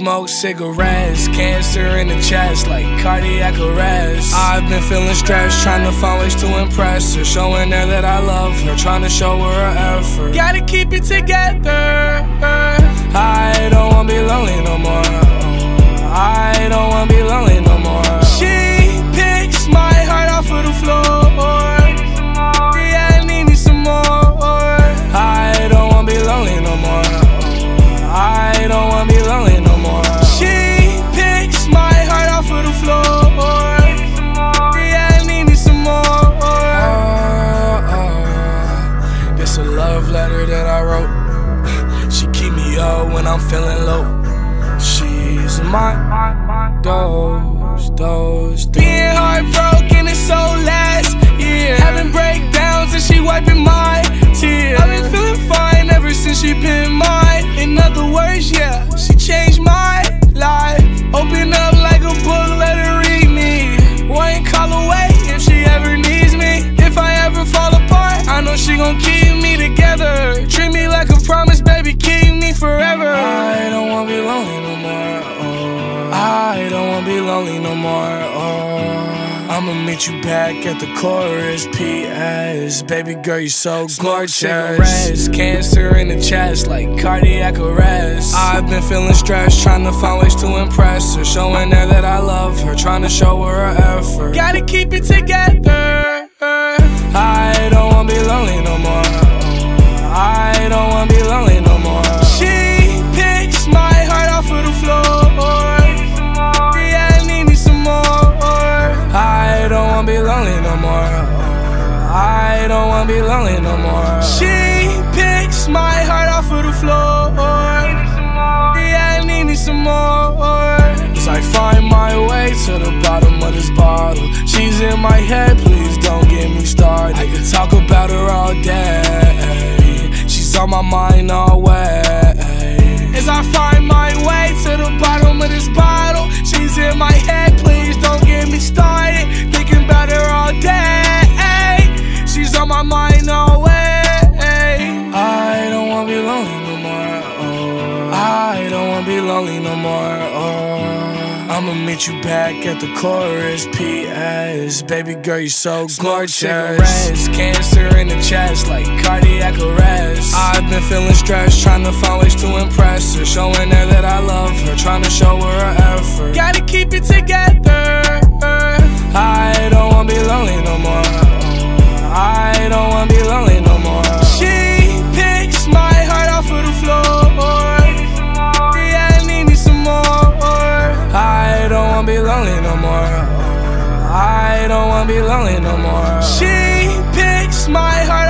Smoke cigarettes, cancer in the chest like cardiac arrest. I've been feeling stressed, trying to find ways to impress her, showing her that I love her, trying to show her her effort. Gotta keep it together. I don't wanna be lonely no more. I don't wanna love letter that I wrote. She keep me up when I'm feeling low. She's my dose, dose. Being heartbroken is so last. Yeah, having breakdowns lonely no more. Oh. I'ma meet you back at the chorus. P.S. Baby girl, you so gorgeous. Cigarettes, cancer in the chest, like cardiac arrest. I've been feeling stressed, trying to find ways to impress her, showing her that I love her, trying to show her her effort. Gotta keep it together. I don't wanna be lonely no more. I don't wanna be lonely no more. She picks my heart off of the floor. Yeah, I need me some more. As I find my way to the bottom of this bottle. She's in my head, please don't get me started. I could talk about her all day. She's on my mind always. As I find my way to the bottom of this bottle, she's in my head, please lonely no more. Oh. I'ma meet you back at the chorus. P.S. Baby girl, you so gorgeous. Cigarettes, cancer in the chest, like cardiac arrest. I've been feeling stressed, trying to find ways to impress her, showing her that I love her, trying to show her her effort. Gotta keep it together. Be lonely no more. I don't wanna be lonely no more. She picks my heart